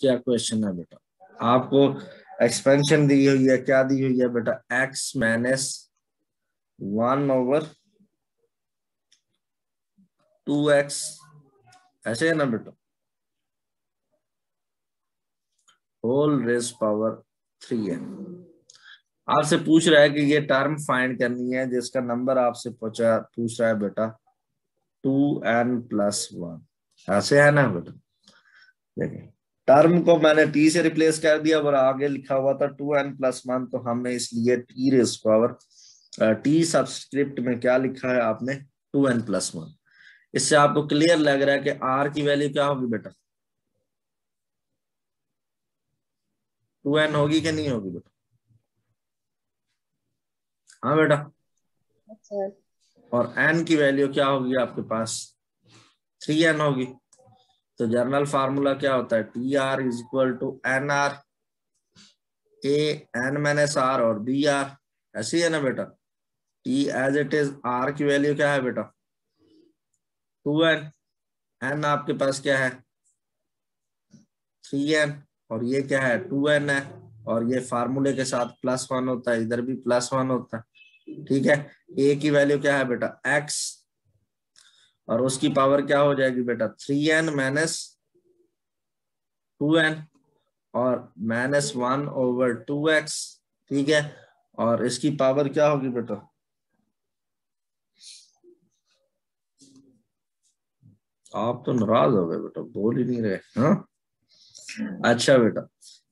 क्या क्वेश्चन है बेटा। आपको एक्सपेंशन दी हुई है, क्या दी हुई है बेटा? X minus one over two X ऐसे है ना बेटा? होल रेस पावर थ्री है। आपसे पूछ रहा है कि ये टर्म फाइंड करनी है, जिसका नंबर आपसे पूछा, पूछ रहा है बेटा। टू एन प्लस वन ऐसे है ना बेटा? देखिए टर्म को मैंने टी से रिप्लेस कर दिया और आगे लिखा हुआ था टू एन प्लस वन तो हमने इसलिए T raise power T subscript में क्या लिखा है आपने? टू एन प्लस वन इससे आपको क्लियर लग रहा है कि आर की वैल्यू क्या होगी बेटा? टू एन होगी कि नहीं होगी बेटा? हाँ बेटा। और एन की वैल्यू क्या होगी आपके पास? थ्री एन होगी। तो जर्नल फार्मूला क्या होता है? T R is equal to N R A N minus R और बी आर ऐसी है ना बेटा? T as it is R की वैल्यू क्या है बेटा? टू एन एन आपके पास क्या है? थ्री एन और ये क्या है? टू एन है, और ये फार्मूले के साथ प्लस वन होता है, इधर भी प्लस वन होता है। ठीक है? ए की वैल्यू क्या है बेटा? एक्स और उसकी पावर क्या हो जाएगी बेटा? Three N minus two N और minus one over two X ठीक है? और इसकी पावर क्या होगी बेटा? आप तो नाराज़ हो गए बेटा बोल ही नहीं रहे हाँ? अच्छा बेटा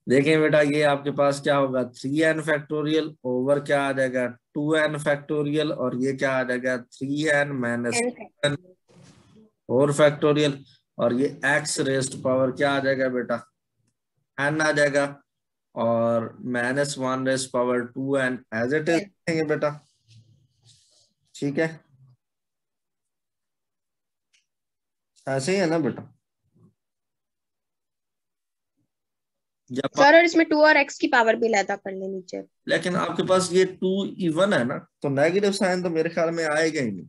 देखें बेटा ये आपके पास क्या होगा? थ्री एन फैक्टोरियल ओवर क्या आ जाएगा? टू एन फैक्टोरियल और ये क्या आ जाएगा? Three N minus four factorial और ये एक्स रेस्ट पावर क्या आ जाएगा बेटा? एन आ जाएगा और minus one raised power two N as it is बेटा। ठीक है? ऐसे ही है ना बेटा? सर और इसमें टू और एक्स की पावर भी लैदा कर ले नीचे। लेकिन आपके पास ये टू इवन है ना तो नेगेटिव साइन तो मेरे ख्याल में आएगा ही नहीं।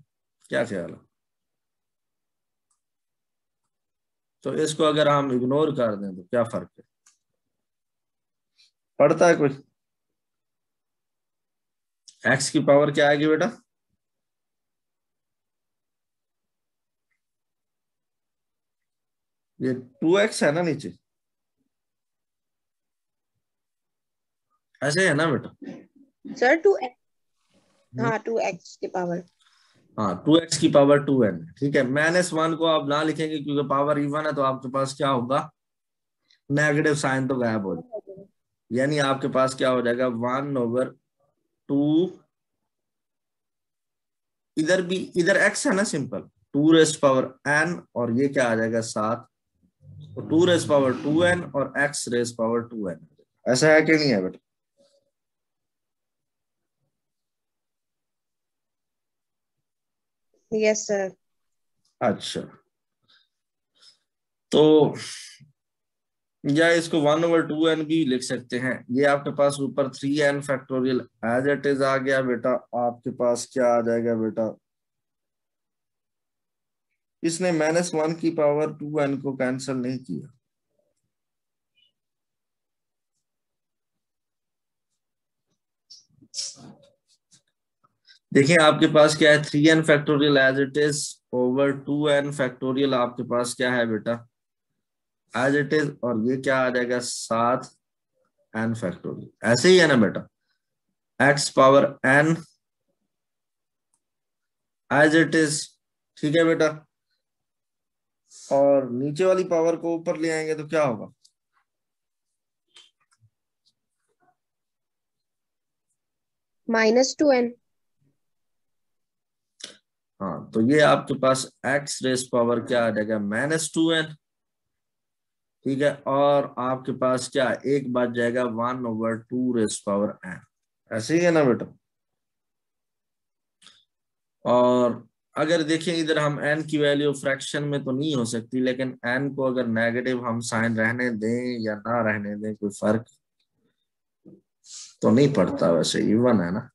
क्या ख्याल है? तो इसको अगर हम इग्नोर कर दें तो क्या फ़र्क है? पढ़ता है कुछ एक्स की पावर क्या आएगी बेटा? ये टू एक्स है ना नीचे। ऐसे है ना बेटा? सर टू एक्स हाँ टू एक्स की पावर हाँ टू एक्स की पावर टू एन ठीक है माइनस वन को आप ना लिखेंगे क्योंकि पावर इवन है तो आपके पास क्या होगा? नेगेटिव साइन तो गायब हो जाएगा। यानी आपके पास क्या हो जाएगा? वन ओवर टू इधर भी, इधर एक्स है ना simple two raised power N और ये क्या आ जाएगा सात। Two raise power two N और X raise power two N ऐसा है कि नहीं है बेटा? यस सर अच्छा तो या इसको वन ओवर टू एन भी लिख सकते हैं। ये आपके पास ऊपर three N factorial as it is आ गया बेटा। आपके पास क्या आ जाएगा बेटा? इसने माइनस वन की पावर टू एन को कैंसिल नहीं किया। देखिए, आपके पास क्या है? Three N factorial as it is over two N factorial आपके पास क्या है बेटा? एज इट इज़ और ये क्या आ जाएगा? सात एन फैक्टोरियल ऐसे ही है ना बेटा? X power N as it is ठीक है बेटा? और नीचे वाली पावर को ऊपर ले आएँगे तो क्या होगा? माइनस टू एन तो ये आपके पास एक्स रेस पावर क्या आ जाएगा? माइनस टू एन ठीक है? और आपके पास क्या एक बात जाएगा? One over two raise power N ऐसे ही है ना बेटा? और अगर देखें इधर हम एन की वैल्यू फ्रैक्शन में तो नहीं हो सकती, लेकिन एन को अगर नेगेटिव हम साइन रहने दें या ना रहने दें, कोई फ़र्क तो नहीं पड़ता वैसे इवन है ना?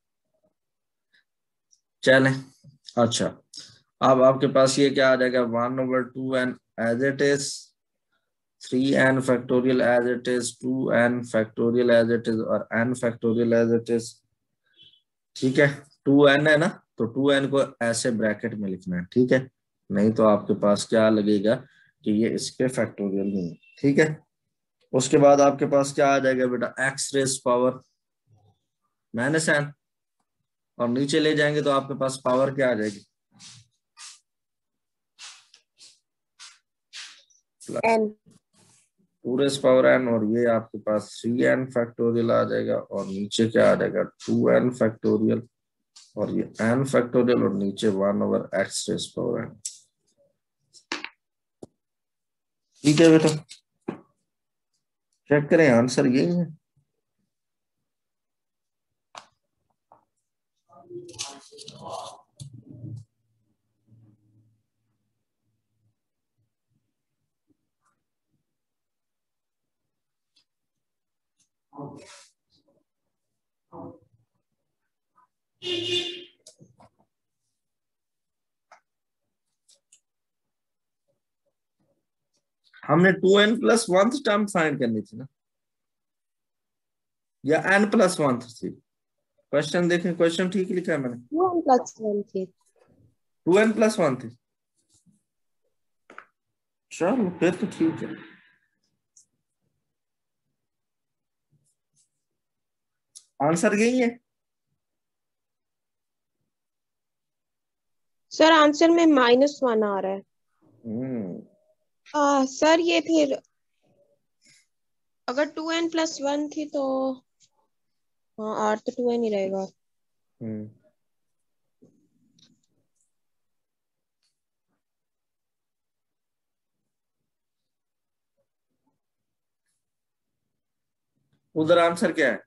चलें अच्छा। अब आपके पास ये क्या आ जाएगा? One over two N as it is three N factorial as it is two N factorial as it is और N factorial as it is ठीक है? टू एन है ना? तो टू एन को ऐसे ब्रैकेट में लिखना है, ठीक है? नहीं तो आपके पास क्या लगेगा कि ये इसके फैक्टोरियल नहीं है, ठीक है? उसके बाद आपके पास क्या आ जाएगा बेटा? X raise power minus N और नीचे ले जाएँगे तो आपके पास पावर क्या आ जाएगी? टू रेस पावर एन और ये आपके पास थ्री एन फैक्टोरियल आ जाएगा, और नीचे क्या आ जाएगा? टू एन फैक्टोरियल और ये एन फैक्टोरियल और नीचे one over X raise power N ठीक है बेटा? चेक करें आंसर यही है। हमने two N plus one term find करनी थी ना। या एन प्लस वन थी। क्वेश्चन देखें क्वेश्चन ठीक लिखा है मैंने। टू एन प्लस वन थी। टू एन प्लस वन थी। चलो फिर तो ठीक है। आंसर यही है? सर आंसर में माइनस वन आ रहा है। हम्म। आ, सर ये फिर अगर टू एन प्लस वन थी तो हाँ आर तो टू एन ही रहेगा। हम्म। उधर आंसर क्या है?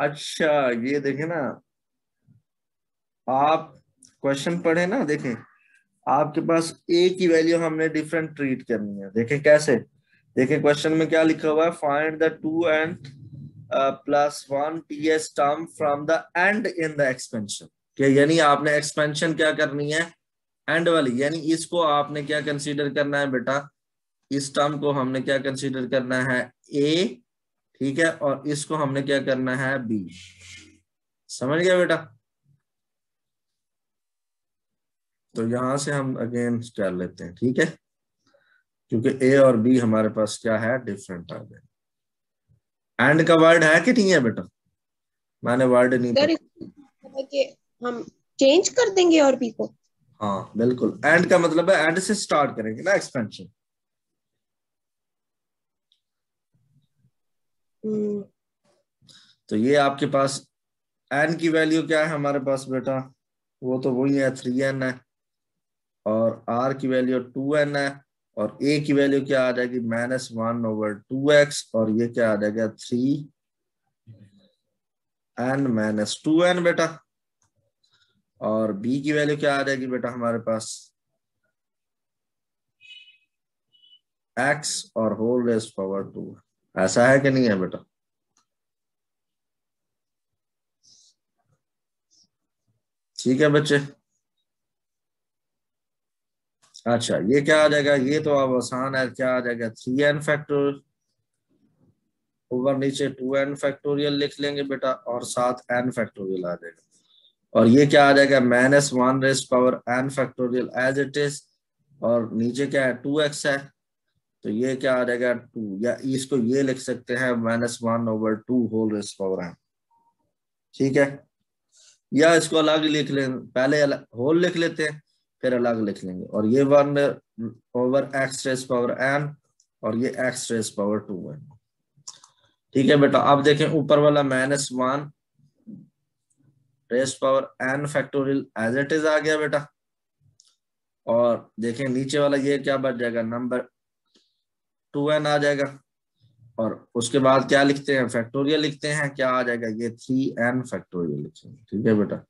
अच्छा ये देखे ना, आप क्वेश्चन पढ़े ना देखें आपके पास ए की वैल्यू हमने डिफरेंट ट्रीट करनी है। देखें कैसे? देखें क्वेश्चन में क्या लिखा हुआ है? Find the two and plus one T S term from the end in the expansion यानी आपने एक्सपेंशन क्या करनी है? एंड वाली, यानी इसको आपने क्या कंसीडर करना है बेटा? इस टर्म को हमने क्या कंसीडर करना है? ए ठीक है और इसको हमने क्या करना है? बी समझ गया बेटा? तो यहाँ से हम अगेन कर लेते हैं ठीक है? क्योंकि ए और बी हमारे पास क्या है? डिफरेंट आ गए। एंड का वर्ड है कि नहीं है बेटा? मैंने वर्ड नहीं कि हम चेंज कर देंगे और बी को। हाँ बिल्कुल। एंड का मतलब है एंड से स्टार्ट करेंगे ना एक्सपेंशन तो ये आपके पास एन की वैल्यू क्या है हमारे पास बेटा? वो तो वही है थ्री एन है। और आर की वैल्यू टू एन है। और ए की वैल्यू क्या आ जाएगी? Minus one over two X और ये क्या आ जाएगा? Three N minus two N बेटा। और बी की वैल्यू क्या आ जाएगी बेटा हमारे पास? एक्स और होल रेस पावर टू ऐसा है कि नहीं है बेटा? ठीक है बच्चे। अच्छा ये क्या आ जाएगा? ये तो अब आसान है। क्या आ जाएगा? थ्री एन फैक्टोरियल ऊपर नीचे टू एन फैक्टोरियल लिख लेंगे बेटा, और साथ एन फैक्टोरियल आ जाएगा। और ये क्या आ जाएगा? Minus one raised power N factorial as it is और नीचे क्या है? टू एक्स है। तो ये क्या आ जाएगा? टू। या इसको ये लिख सकते हैं minus one over two whole raised power N ठीक है? या इसको अलग लिख लें, पहले होल लिख लेते हैं, फिर अलग लिख लेंगे। और ये one over X raise power N और ये X raise power two N ठीक है बेटा, अब देखें ऊपर वाला minus one raise power N factorial as it is आ गया बेटा। और देखें नीचे वाला ये क्या बच जाएगा? नंबर टू एन आ जाएगा। और उसके बाद क्या लिखते हैं? फैक्टोरियल लिखते हैं, क्या आ जाएगा? ये थ्री एन फैक्टोरियल लिखेंगे ठीक है बेटा?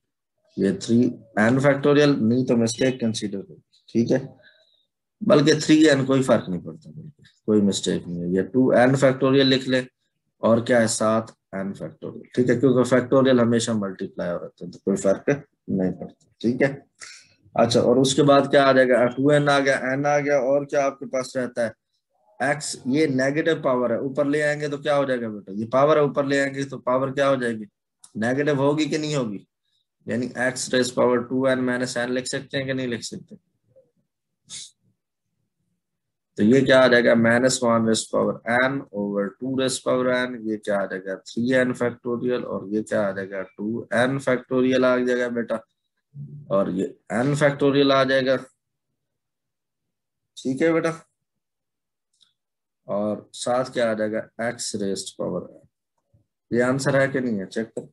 ये थ्री एन फैक्टोरियल, नहीं तो मिस्टेक कंसीडर करो। ठीक है? बल्कि थ्री एन कोई फ़र्क नहीं पड़ता, बल्कि कोई मिस्टेक नहीं है। ये टू एन फैक्टोरियल लिख ले, और क्या है? सात एन फैक्टोरियल। ठीक है? क्योंकि फैक्टोरियल हमेशा मल्टीप्लाई हो रहते हैं तो कोई फ़र्क नहीं पड़ता। ठीक है? अच्छा और उसके बाद क्या आ जाएगा? टू एन आ गया, एन आ गया, और क्या आपके पास रहता है? एक्स ये नेगेटिव पावर है। ऊपर ले आएँगे तो क्या हो जाएगा बेटा? ये पावर है, ऊपर ले आएँगे तो पावर क्या हो जाएगी? नेगेटिव होगी कि नहीं होगी? यानी X raise power two N minus N लिख सकते हैं कि नहीं लिख सकते? तो ये क्या आ जाएगा? Minus one raise power N over two raise power N ये क्या आ जाएगा? थ्री एन फैक्टोरियल और ये क्या आ जाएगा? टू एन फैक्टोरियल आ जाएगा बेटा। और ये एन फैक्टोरियल आ जाएगा। ठीक है बेटा? और साथ क्या आ जाएगा? एक्स रेस्ट पावर ये आंसर है कि नहीं है? चेक कर।